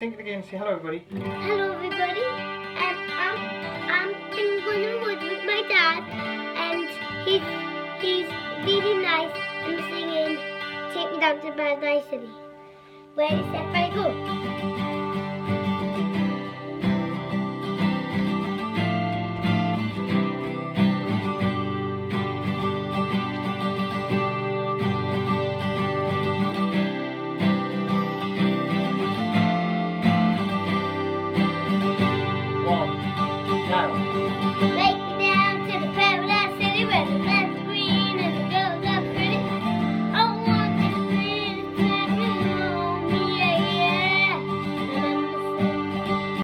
Think it again. Say hello, everybody. Hello, everybody. Um, I'm I'm in Wood with my dad, and he's he's really nice and singing "Take Me Down to Paradise City." Set, ready, go. Tchau.